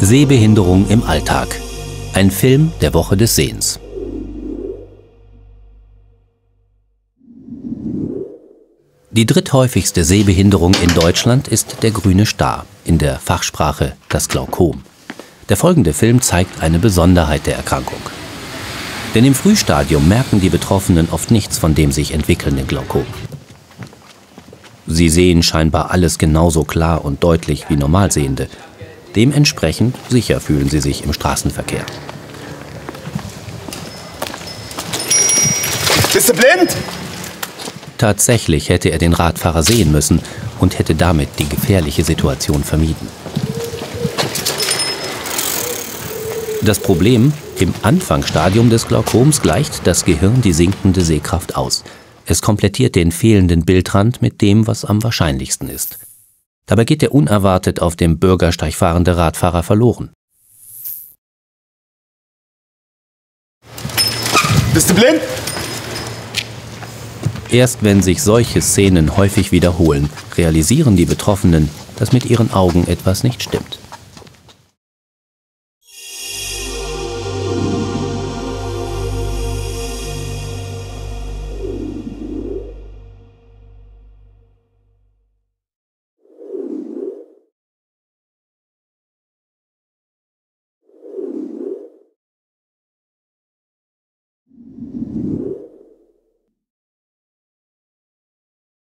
Sehbehinderung im Alltag. Ein Film der Woche des Sehens. Die dritthäufigste Sehbehinderung in Deutschland ist der grüne Star, in der Fachsprache das Glaukom. Der folgende Film zeigt eine Besonderheit der Erkrankung. Denn im Frühstadium merken die Betroffenen oft nichts von dem sich entwickelnden Glaukom. Sie sehen scheinbar alles genauso klar und deutlich wie Normalsehende. Dementsprechend sicher fühlen sie sich im Straßenverkehr. Bist du blind? Tatsächlich hätte er den Radfahrer sehen müssen und hätte damit die gefährliche Situation vermieden. Das Problem, im Anfangsstadium des Glaukoms gleicht das Gehirn die sinkende Sehkraft aus. Es komplettiert den fehlenden Bildrand mit dem, was am wahrscheinlichsten ist. Dabei geht der unerwartet auf dem Bürgersteig fahrende Radfahrer verloren. Bist du blind? Erst wenn sich solche Szenen häufig wiederholen, realisieren die Betroffenen, dass mit ihren Augen etwas nicht stimmt.